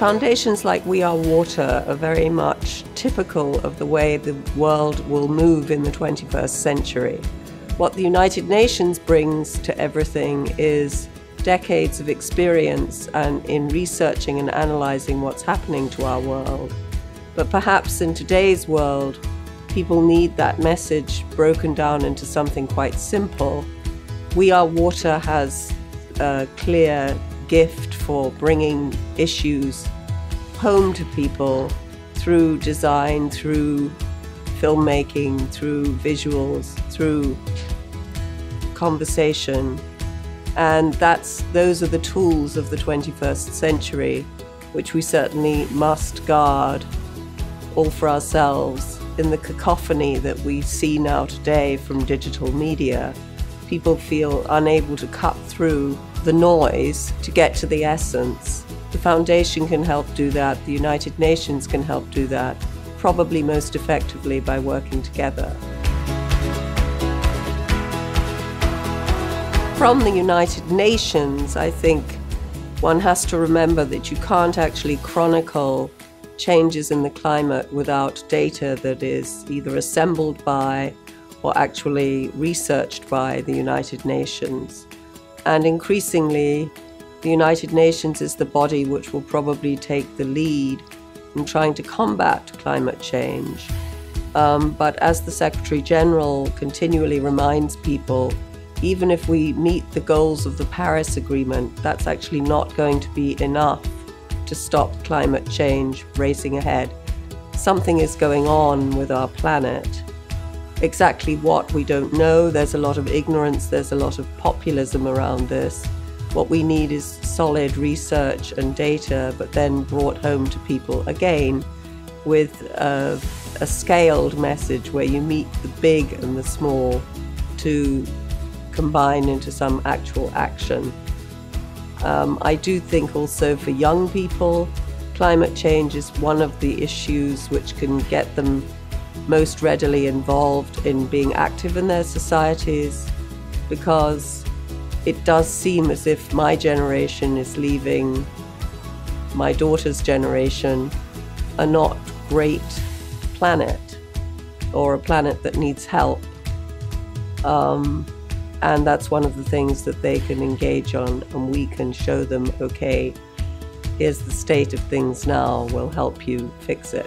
Foundations like We Are Water are very much typical of the way the world will move in the 21st century. What the United Nations brings to everything is decades of experience and in researching and analyzing what's happening to our world. But perhaps in today's world, people need that message broken down into something quite simple. We Are Water has a clear gift for bringing issues home to people through design, through filmmaking, through visuals, through conversation. And that's those are the tools of the 21st century, which we certainly must guard all for ourselves in the cacophony that we see now today from digital media. People feel unable to cut through the noise to get to the essence. The foundation can help do that, the United Nations can help do that, probably most effectively by working together. From the United Nations, I think one has to remember that you can't actually chronicle changes in the climate without data that is either assembled by or actually researched by the United Nations. And increasingly, the United Nations is the body which will probably take the lead in trying to combat climate change. Um, but as the Secretary General continually reminds people, even if we meet the goals of the Paris Agreement, that's actually not going to be enough to stop climate change racing ahead. Something is going on with our planet. Exactly what we don't know. There's a lot of ignorance, there's a lot of populism around this. What we need is solid research and data, but then brought home to people again with a, a scaled message where you meet the big and the small to combine into some actual action. Um, I do think also for young people, climate change is one of the issues which can get them most readily involved in being active in their societies because it does seem as if my generation is leaving my daughter's generation a not great planet or a planet that needs help. Um, and that's one of the things that they can engage on, and we can show them okay, here's the state of things now, we'll help you fix it.